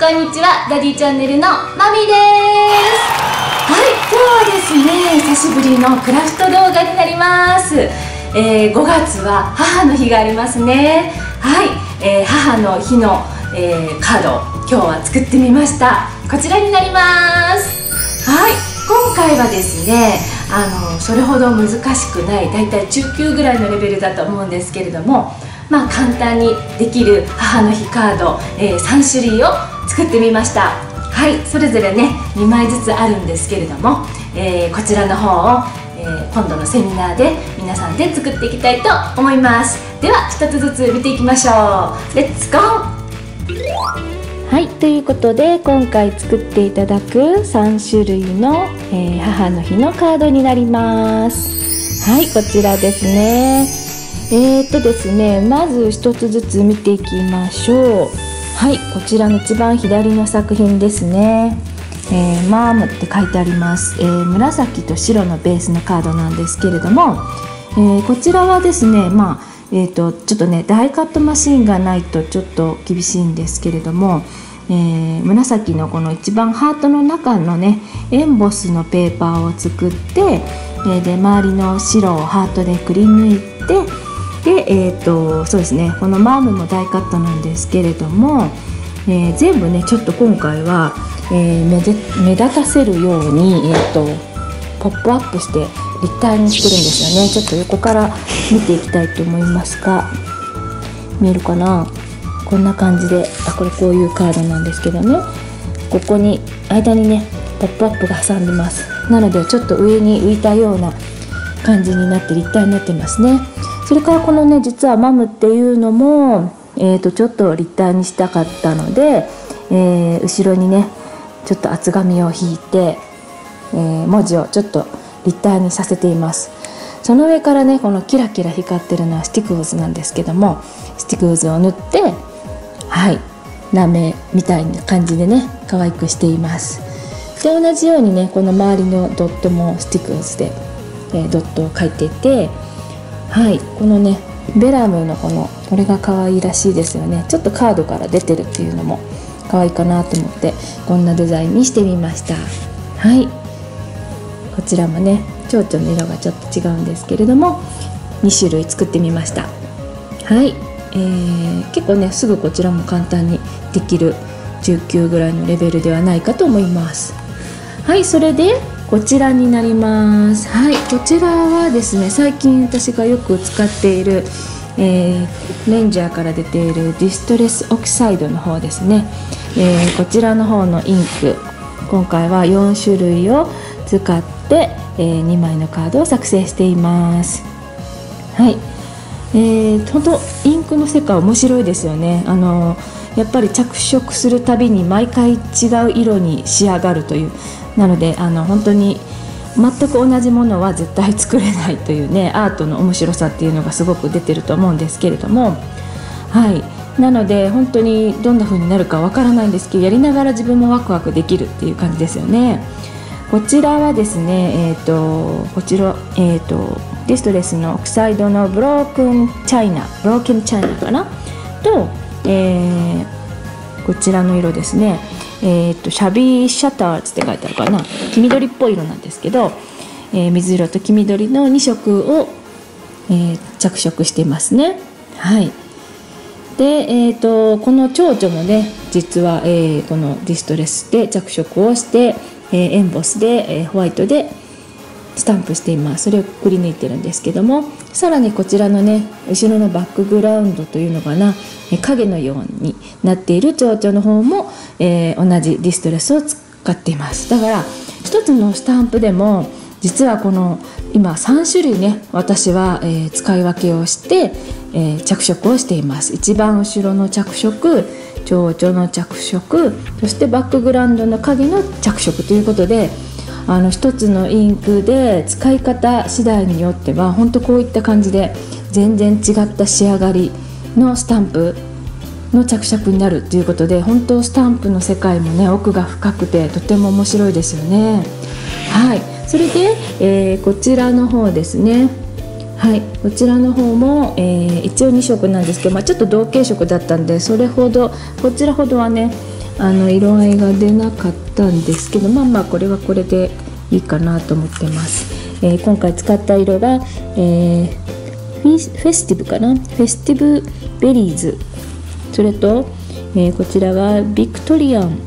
こんにちはダディチャンネルのマミです。はい今日はですね久しぶりのクラフト動画になります、えー、5月は母の日がありますね。はい、えー、母の日の、えー、カード今日は作ってみました。こちらになります。はい今回はですねあのそれほど難しくないだいたい中級ぐらいのレベルだと思うんですけれどもまあ、簡単にできる母の日カード、えー、3種類を作ってみました。はいそれぞれね2枚ずつあるんですけれども、えー、こちらの方を、えー、今度のセミナーで皆さんで作っていきたいと思います。では1つずつ見ていきましょう。レッツゴーはいということで今回作っていただく3種類の、えー、母の日のカードになります。はいこちらですね。えーとですねまず一つずつ見ていきましょう。はいこちらの一番左の作品ですね。えー、マームって書いてあります、えー、紫と白のベースのカードなんですけれども、えー、こちらはですねまあえーと、ちょっとねダイカットマシンがないとちょっと厳しいんですけれども、えー、紫のこの一番ハートの中のねエンボスのペーパーを作って、えー、で周りの白をハートでくり抜いて、えーと、そうですね。このマームも大カットなんですけれども、えー、全部ねちょっと今回は、えー、目目立たせるように、えーと、ポップアップして立体にしてるんですよね。ちょっと横から見ていきたいと思いますが見えるかな？こんな感じであこれこういうカードなんですけどね。ここに間にねポップアップが挟んでます。なのでちょっと上に浮いたような感じになって立体になってますね。それからこのね実は Mom っていうのも、えー、とちょっと立体にしたかったので、えー、後ろにねちょっと厚紙を引いて、えー、文字をちょっと立体にさせています。その上からねこのキラキラ光ってるのは Sticklesなんですけども Sticklesを塗ってはいラメみたいな感じでね可愛くしています。で同じようにねこの周りのドットもスティックウズで、えー、ドットを描いていてはいこのねベラムのこのこれが可愛いらしいですよね。ちょっとカードから出てるっていうのも可愛いかなと思ってこんなデザインにしてみました。はい。こちらもね蝶々の色がちょっと違うんですけれども2種類作ってみました。はい、えー、結構ねすぐこちらも簡単にできる19ぐらいのレベルではないかと思います。はいそれでこちらになります。はいこちらはですね最近私がよく使っている、えー、レンジャーから出ているディストレスオキサイドの方ですね、えー、こちらの方のインク今回は4種類を使って、えー、2枚のカードを作成しています。はい。えー、本当インクの世界面白いですよね。あのやっぱり着色するたびに毎回違う色に仕上がるというなのであの本当に全く同じものは絶対作れないというね アートの面白さっていうのがすごく出てると思うんですけれどもはい。なので本当にどんな風になるかわからないんですけどやりながら自分もワクワクできるっていう感じですよね。こちらはですねえっ、ー、とこちらえっ、ー、とディストレスのオクサイドのブロークンチャイナブローケンチャイナかな？と、えー、こちらの色ですね。えーと、シャビーシャターズって書いてあるかな黄緑っぽい色なんですけど、えー、水色と黄緑の2色を、えー、着色していますね。はいで、えーと、この蝶々もね実は、えー、このディストレスで着色をして、え、エンボスで、え、ホワイトでスタンプしていますそれをくり抜いてるんですけどもさらにこちらのね後ろのバックグラウンドというのかな影のようになっている蝶々の方も、えー、同じディストレスを使っています。だから一つのスタンプでも実はこの今3種類ね私は、えー、使い分けをして、えー、着色をしています。一番後ろの着色蝶々の着色そしてバックグラウンドの影の着色ということであの一つのインクで使い方次第によっては本当こういった感じで全然違った仕上がりのスタンプの着色になるということで本当スタンプの世界もね奥が深くてとても面白いですよね。はい。それで、えー、こちらの方ですね。はい。こちらの方も、えー、一応2色なんですけど、まあ、ちょっと同系色だったんでそれほどこちらほどはねあの色合いが出なかったんですけどまあまあこれはこれでいいかなと思ってます、えー、今回使った色が、えー、フェスティブかな？フェスティブベリーズ。それと、えー、こちらがビクトリアン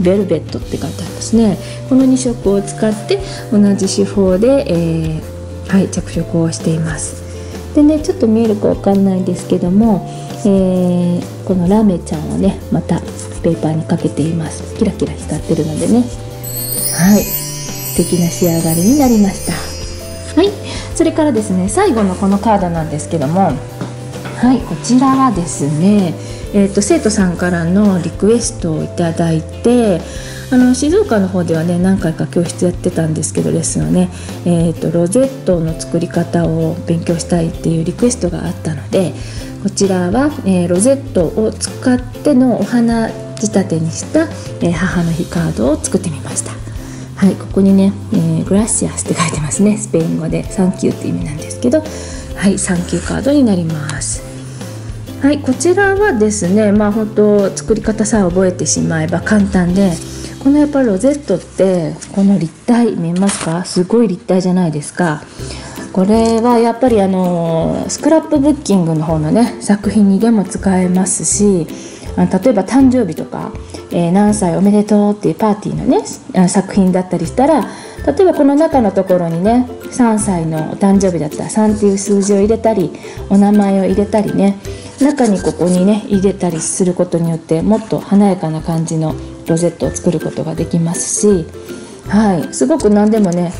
ベルベットって書いてありますね。この2色を使って同じ手法で、えー、はい、着色をしています。でねちょっと見えるかわかんないんですけども、えー、このラメちゃんをねまたペーパーにかけています。キラキラ光ってるのでね。はい。素敵な仕上がりになりました。はい。それからですね最後のこのカードなんですけども。はい。こちらはですねえーと、生徒さんからのリクエストをいただいてあの静岡の方ではね何回か教室やってたんですけどレッスンをね、えーとロゼットの作り方を勉強したいっていうリクエストがあったのでこちらは、えー、ロゼットを使ってのお花仕立てにした、えー、母の日カードを作ってみました。はいここにね、えー、 Gracias って書いてますね。スペイン語で。サンキューって意味なんですけど。はいサンキューカードになります。はいこちらはですねまあ本当作り方さえ覚えてしまえば簡単でこのやっぱりロゼットってこの立体見えますか？すごい立体じゃないですか。これはやっぱりあのスクラップブッキングの方のね作品にでも使えますしあ例えば誕生日とか、えー、何歳おめでとうっていうパーティーのね作品だったりしたら例えばこの中のところにね3歳のお誕生日だったら3っていう数字を入れたりお名前を入れたりね中にここにね入れたりすることによってもっと華やかな感じのロゼットを作ることができますしはいすごく何でもね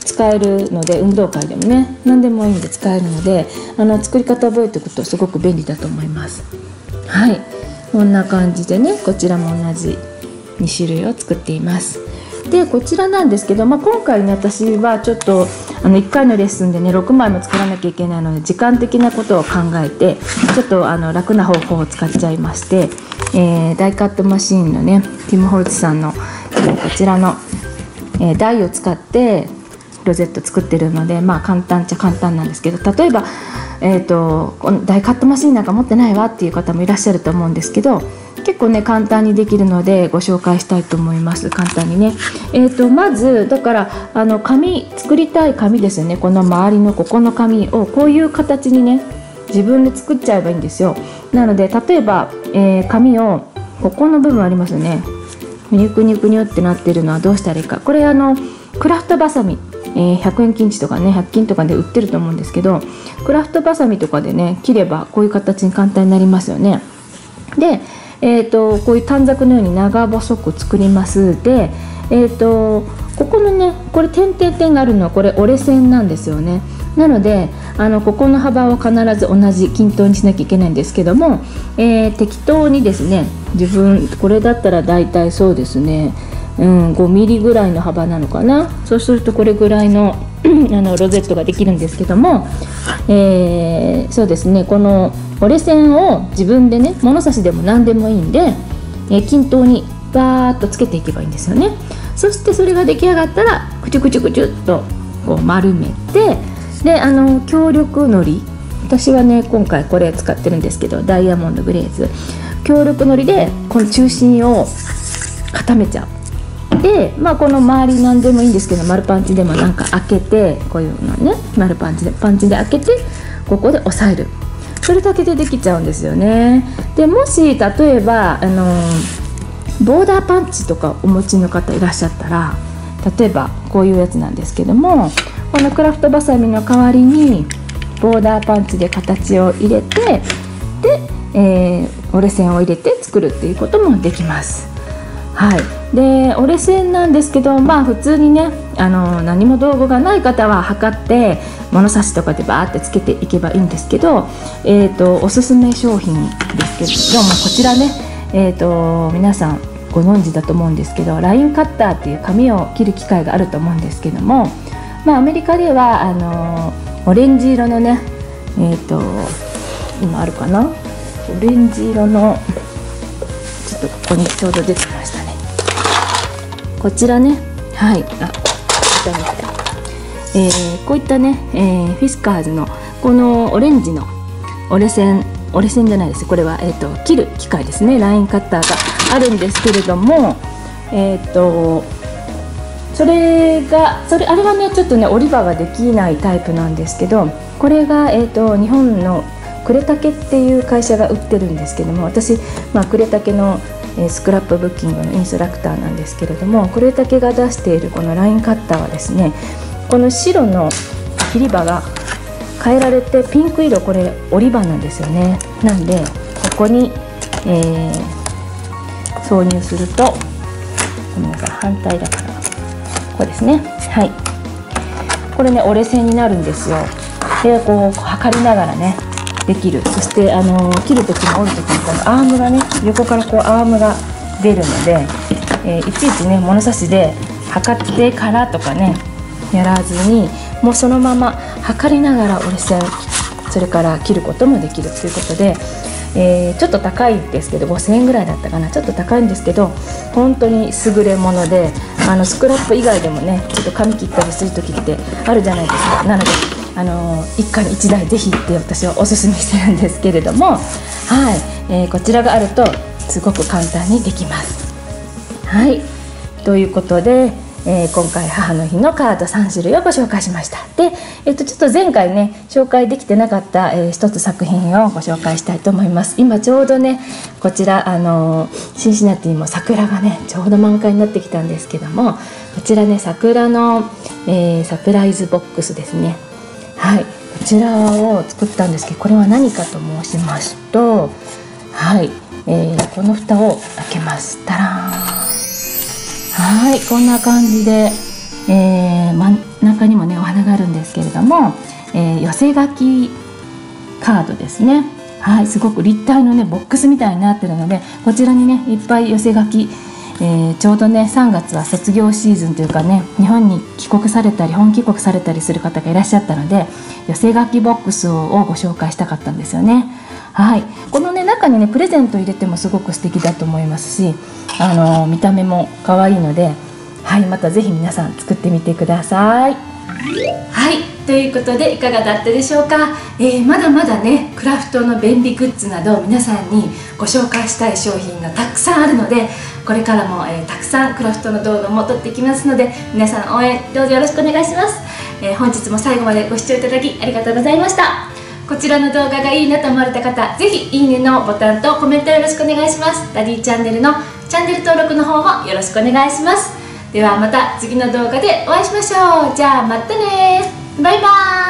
使えるので運動会でもね何でもいいんで使えるのであの作り方覚えておくとすごく便利だと思います。はい。こんな感じでねこちらも同じ2種類を作っています。でこちらなんですけど、まあ、今回ね私はちょっとあの1回のレッスンでね6枚も作らなきゃいけないので時間的なことを考えてちょっとあの楽な方法を使っちゃいまして、えー、ダイカットマシーンのねティム・ホルツさんの、え、こちらの、えー、台を使ってロゼット作ってるのでまあ簡単っちゃ簡単なんですけど例えば、えーと、この大カットマシンなんか持ってないわっていう方もいらっしゃると思うんですけど結構ね簡単にできるのでご紹介したいと思います簡単にね。えーと、まずだからあの紙作りたい紙ですよねこの周りのここの紙をこういう形にね自分で作っちゃえばいいんですよ。なので例えば、えー、紙をここの部分ありますよね。ふにゅくにゅくにゅってなってるのはどうしたらいいかこれあのクラフトバサミえー、100円均値とかね100均とかで売ってると思うんですけどクラフトバサミとかでね切ればこういう形に簡単になりますよね。で、えーと、こういう短冊のように長細く作りますで、えーと、ここのねこれ点々点があるのはこれ折れ線なんですよね。なのであのここの幅は必ず同じ均等にしなきゃいけないんですけども、えー、適当にですね自分これだったら大体そうですねうん、5ミリぐらいの幅なのかな。そうするとこれぐらいのあのロゼットができるんですけども、えー、そうですね。この折れ線を自分でね物差しでも何でもいいんで、えー、均等にバーッとつけていけばいいんですよね。そしてそれが出来上がったらくちゅくちゅくちゅっとこう丸めてであの強力のり。私はね今回これ使ってるんですけどダイヤモンドグレーズ。強力のりでこの中心を固めちゃう。で、まあ、この周り何でもいいんですけど丸パンチでもなんか開けてこういうのね丸パンチでパンチで開けてここで押さえる。それだけでできちゃうんですよね。でもし例えばあのボーダーパンチとかお持ちの方いらっしゃったら例えばこういうやつなんですけどもこのクラフトバサミの代わりにボーダーパンチで形を入れてで、えー、折れ線を入れて作るっていうこともできます。はい。で折れ線なんですけどまあ普通にねあの何も道具がない方は測って物差しとかでバーってつけていけばいいんですけど、えーと、おすすめ商品ですけどもこちらね、えーと、皆さんご存知だと思うんですけどラインカッターっていう紙を切る機械があると思うんですけども、まあ、アメリカではあのオレンジ色のねえ、ー、と今あるかな？オレンジ色のちょっとここにちょうど出てきましたこちらね。はい。あいたえー、こういったね、えー、フィスカーズのこのオレンジの折れ線折れ線じゃないです。これは、えーと、切る機械ですね。ラインカッターがあるんですけれどもえっ、ー、とそれがそれあれはねちょっとね折り場ができないタイプなんですけどこれが、えーと、日本の呉竹っていう会社が売ってるんですけども私、まあ、呉竹の、スクラップブッキングのインストラクターなんですけれども呉竹が出しているこのラインカッターはですねこの白の切り場が変えられてピンク色これ折り場なんですよね。なんでここに、えー、挿入するとごめんなさい反対だからこうですね。はい。これね折れ線になるんですよ。でこう測りながらねできる。そしてあの切る時も折る時にこのアームがね。横からこうアームが出るので、えー、いちいちね物差しで測ってからとかねやらずにもうそのまま測りながら折れ線それから切ることもできるということで、えー、ちょっと高いですけど5000円ぐらいだったかな。ちょっと高いんですけど本当に優れものであのスクラップ以外でもねちょっと髪切ったりする時ってあるじゃないですか。なのであの一家に1台ぜひって私はおすすめしてるんですけれどもはい、えー、こちらがあるとすごく簡単にできます。はい。ということでえー、今回母の日のカード3種類をご紹介しました。で、えー、とちょっと前回ね紹介できてなかった、えー、一つ作品をご紹介したいと思います。今ちょうどねこちらあのシンシナティも桜がねちょうど満開になってきたんですけどもこちらね桜の、えー、サプライズボックスですね。はい。こちらを作ったんですけどこれは何かと申しますとはい、えー、この蓋を開けますたらはい。こんな感じで、えー、真ん中にもねお花があるんですけれども、えー、寄せ書きカードですね。はい。すごく立体のねボックスみたいになってるのでこちらにねいっぱい寄せ書きえー、ちょうどね3月は卒業シーズンというかね日本に帰国されたり本帰国されたりする方がいらっしゃったので寄せ書きボックスをご紹介したかったんですよね。はい、このね中にねプレゼント入れてもすごく素敵だと思いますしあの見た目も可愛いのではいまた是非皆さん作ってみてください。はい。ということでいかがだったでしょうか、えー、まだまだねクラフトの便利グッズなど皆さんにご紹介したい商品がたくさんあるのでこれからも、えー、たくさんクラフトの動画も撮っていきますので皆さん応援どうぞよろしくお願いします、えー、本日も最後までご視聴いただきありがとうございました。こちらの動画がいいなと思われた方ぜひいいねのボタンとコメントよろしくお願いします。ダディチャンネルのチャンネル登録の方もよろしくお願いします。ではまた次の動画でお会いしましょう。じゃあまたねバイバーイ。